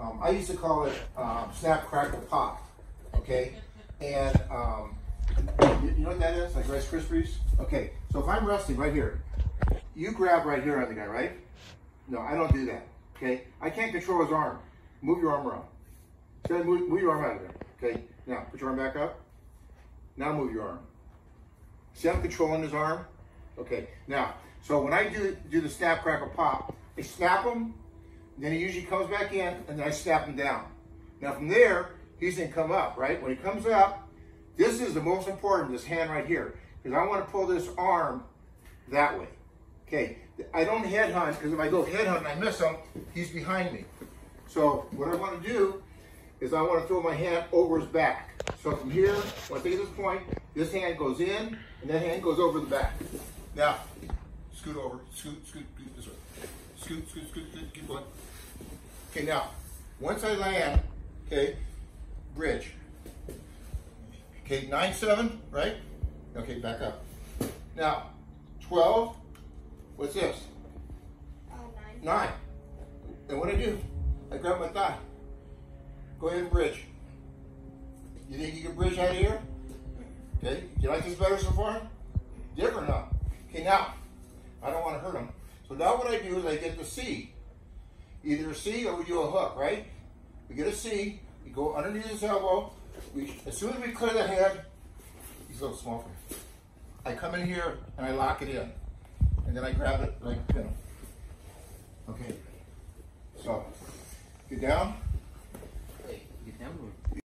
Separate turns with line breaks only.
Um, I used to call it um, snap, crackle, pop. Okay, and um, you, you know what that is? Like Rice Krispies. Okay, so if I'm wrestling right here, you grab right here on the guy, right? No, I don't do that. Okay, I can't control his arm. Move your arm around. Move, move your arm out of there. Okay, now put your arm back up. Now move your arm. See, I'm controlling his arm. Okay, now, so when I do do the snap, crackle, pop, I snap him, then he usually comes back in, and then I snap him down. Now from there, he's gonna come up, right? When he comes up, this is the most important, this hand right here, because I want to pull this arm that way. Okay, I don't head hunt, because if I go head hunt and I miss him, he's behind me. So what I want to do is I want to throw my hand over his back. So from here, when I take this point, this hand goes in, and that hand goes over the back. Now, scoot over, scoot, scoot, scoot this way. Scoot, scoot, scoot, scoot, keep going. Okay, now, once I land, okay, bridge. Okay, nine, seven, right? Okay, back up. Now, 12, what's this?
Uh, nine.
Nine. And what I do, I grab my thigh. Go ahead and bridge. You think you can bridge out of here? Okay, you like this better so far? Different, huh? Okay, now, I don't want to hurt him. So now what I do is I get the C. Either a C or we do a hook, right? We get a C, we go underneath his elbow. We, as soon as we clear the head, he's a little small for me. I come in here and I lock it in. And then I grab it like pin him. Okay. So, get down.